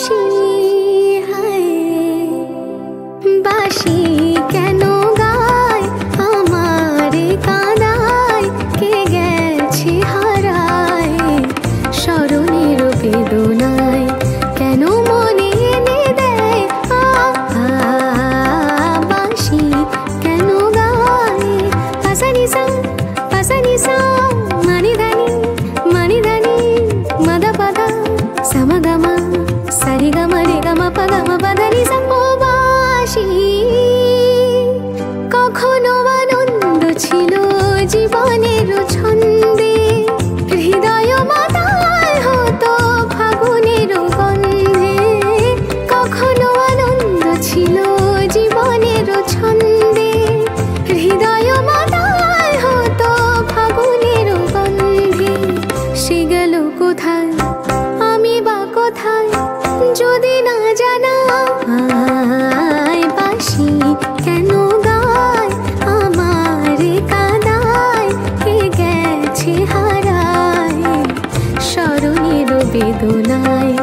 বাসি, হায় বাসি কেন গায়? আমার কাদায় কে গেছে হারায়? স্মরণের বেদনায় কেন মনে এনে দেয়? বাসি কেন গায়? পাশানি সং পাশানি সং। ছিল জীবনের ছন্দে হৃদয় মাতাল হতো ফাগুনের গন্ধে। কখনো আনন্দ ছিল জীবনের ছন্দে হৃদয় মাতাল হতো ফাগুনের গন্ধে। সে গেল কোথায়? আমি বা কোথায়? যদি না জানা न